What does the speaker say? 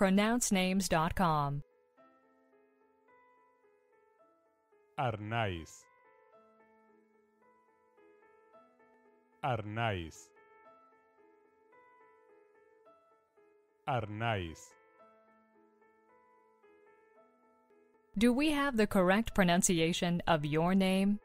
pronouncenames.com. Arnaiz. Arnaiz. Arnaiz. Do we have the correct pronunciation of your name?